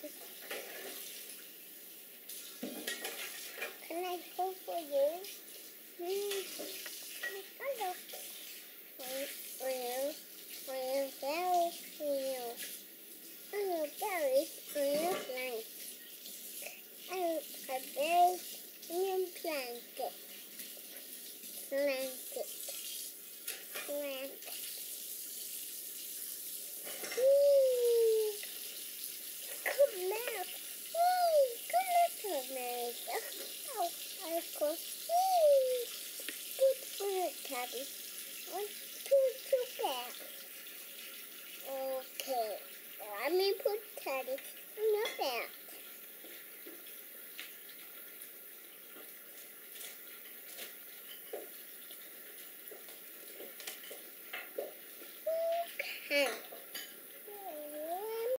Daddy. Can I pull for you? Mm. Hello. For you. For you. Berry. For you. Hello, berry. For your plant. I a berry in your blanket. Blanket. Oh, I of course. Yay! Good for it, Tubby. One, two, two back. Okay, let me put Teddy in your back. Okay.